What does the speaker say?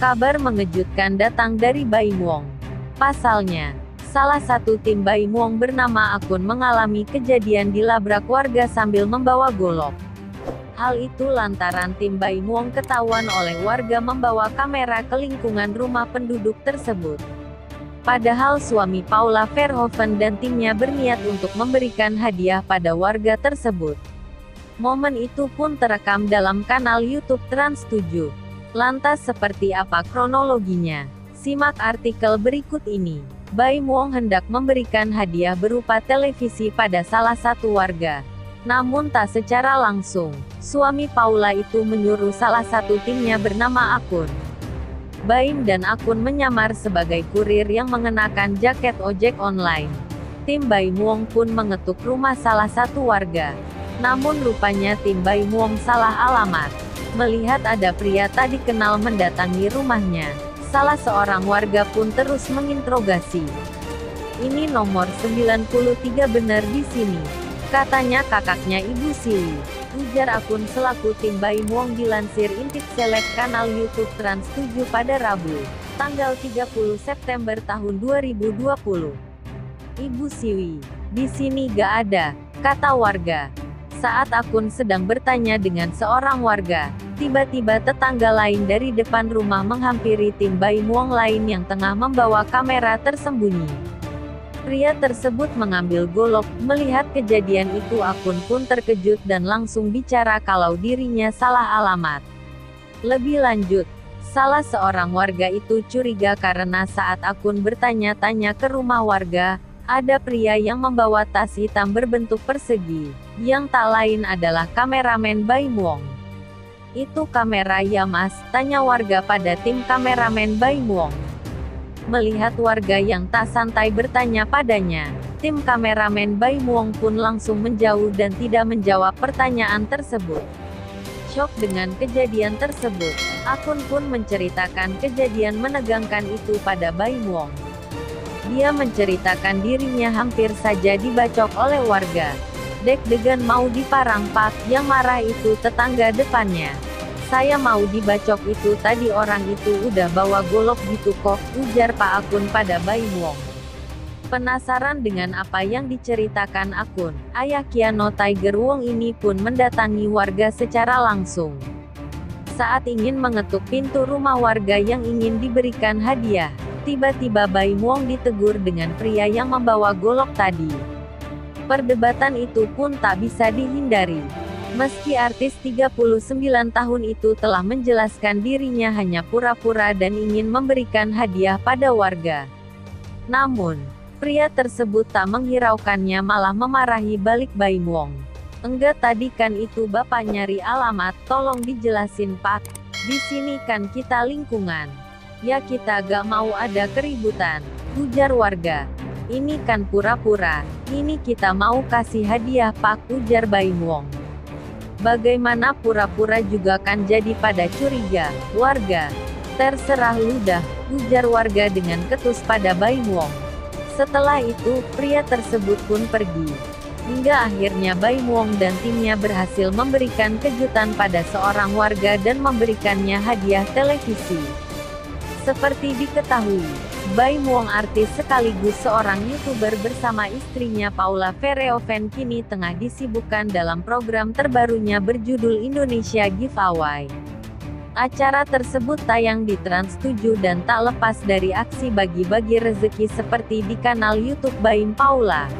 Kabar mengejutkan datang dari Baim Wong. Pasalnya, salah satu tim Baim Wong bernama Akun mengalami kejadian dilabrak warga sambil membawa golok. Hal itu lantaran tim Baim Wong ketahuan oleh warga membawa kamera ke lingkungan rumah penduduk tersebut. Padahal suami Paula Verhoeven dan timnya berniat untuk memberikan hadiah pada warga tersebut. Momen itu pun terekam dalam kanal YouTube Trans 7. Lantas seperti apa kronologinya? Simak artikel berikut ini. Baim Wong hendak memberikan hadiah berupa televisi pada salah satu warga. Namun tak secara langsung, suami Paula itu menyuruh salah satu timnya bernama Akun. Baim dan Akun menyamar sebagai kurir yang mengenakan jaket ojek online. Tim Baim Wong pun mengetuk rumah salah satu warga. Namun rupanya tim Baim Wong salah alamat. Melihat ada pria tak dikenal mendatangi rumahnya, salah seorang warga pun terus menginterogasi. Ini nomor 93 benar di sini. Katanya kakaknya Ibu Siwi. Ujar akun selaku tim Baim Wong dilansir Intip Seleb kanal YouTube Trans 7 pada Rabu, tanggal 30 September tahun 2020. Ibu Siwi, di sini gak ada, kata warga. Saat akun sedang bertanya dengan seorang warga, tiba-tiba tetangga lain dari depan rumah menghampiri tim Baim Wong lain yang tengah membawa kamera tersembunyi. Pria tersebut mengambil golok, melihat kejadian itu akun pun terkejut dan langsung bicara kalau dirinya salah alamat. Lebih lanjut, salah seorang warga itu curiga karena saat akun bertanya-tanya ke rumah warga, ada pria yang membawa tas hitam berbentuk persegi, yang tak lain adalah kameramen Baim Wong. Itu kamera ya mas, tanya warga pada tim kameramen Baim Wong. Melihat warga yang tak santai bertanya padanya, tim kameramen Baim Wong pun langsung menjauh dan tidak menjawab pertanyaan tersebut. Shock dengan kejadian tersebut, akun pun menceritakan kejadian menegangkan itu pada Baim Wong. Dia menceritakan dirinya hampir saja dibacok oleh warga. Dek-degan mau diparang pak, yang marah itu tetangga depannya. Saya mau dibacok itu tadi orang itu udah bawa golok gitu kok, ujar Pak Akun pada Baim Wong. Penasaran dengan apa yang diceritakan akun, ayah Kiano Tiger Wong ini pun mendatangi warga secara langsung. Saat ingin mengetuk pintu rumah warga yang ingin diberikan hadiah, Tiba-tiba Baim Wong ditegur dengan pria yang membawa golok tadi. Perdebatan itu pun tak bisa dihindari. Meski artis 39 tahun itu telah menjelaskan dirinya hanya pura-pura dan ingin memberikan hadiah pada warga. Namun, pria tersebut tak menghiraukannya malah memarahi balik Baim Wong. Enggak tadi kan itu bapak nyari alamat, tolong dijelasin pak. Di sini kan kita lingkungan. Ya kita gak mau ada keributan, ujar warga. Ini kan pura-pura, ini kita mau kasih hadiah pak ujar Baim Wong. Bagaimana pura-pura juga kan jadi pada curiga, warga. Terserah ludah, ujar warga dengan ketus pada Baim Wong. Setelah itu, pria tersebut pun pergi. Hingga akhirnya Baim Wong dan timnya berhasil memberikan kejutan pada seorang warga dan memberikannya hadiah televisi. Seperti diketahui, Baim Wong artis sekaligus seorang YouTuber bersama istrinya Paula Verhoeven kini tengah disibukkan dalam program terbarunya berjudul Indonesia Giveaway. Acara tersebut tayang di Trans 7 dan tak lepas dari aksi bagi-bagi rezeki seperti di kanal YouTube Baim Paula.